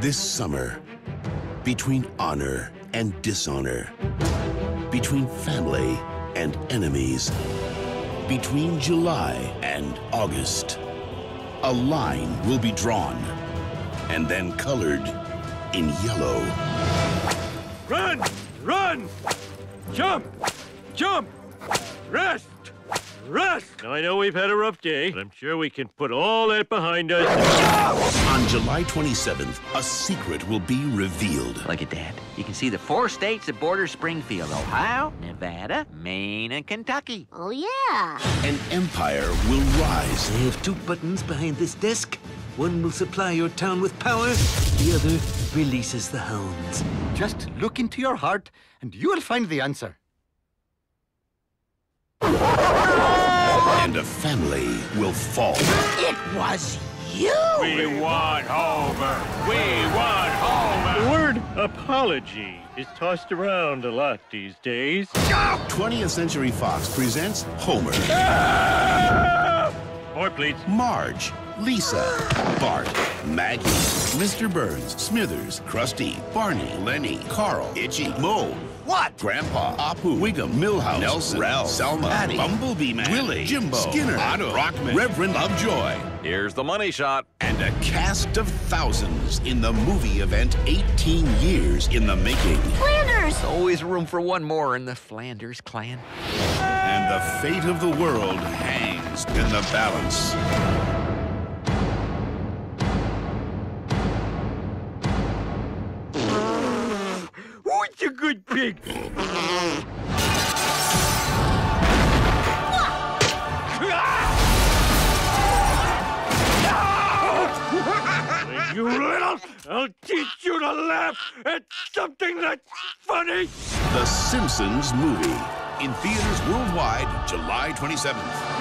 This summer, between honor and dishonor, between family and enemies, between July and August, a line will be drawn and then colored in yellow. Run! Run! Jump! Jump! Rest! Rest! Now, I know we've had a rough day, but I'm sure we can put all that behind us. On July 27th, a secret will be revealed. Look at that. You can see the four states that border Springfield Ohio, Nevada, Maine, and Kentucky. Oh, yeah. An empire will rise. I have two buttons behind this desk. One will supply your town with power, the other releases the hounds. Just look into your heart, and you will find the answer. And a family will fall. It was you! We want Homer! We want Homer! The word apology is tossed around a lot these days. 20th Century Fox presents Homer, More, please. Marge, Lisa, Bart, Maggie, Mr. Burns, Smithers, Krusty, Barney, Lenny, Carl, Itchy, Moe. What? Grandpa, Apu, Wiggum, Milhouse, Nelson, Ralph, Selma, Patty, Bumblebee Man, Willie, Jimbo, Skinner, Otto, Rockman, Reverend Lovejoy, Here's the money shot. and a cast of thousands in the movie event 18 years in the making. Flanders! Always room for one more in the Flanders clan. And the fate of the world hangs in the balance. Good pig? you little, I'll teach you to laugh at something that's funny. The Simpsons movie in theaters worldwide July 27th.